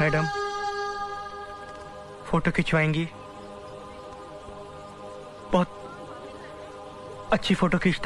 Madam photo खिंचवाएँगी। बहुत अच्छी photo खींचता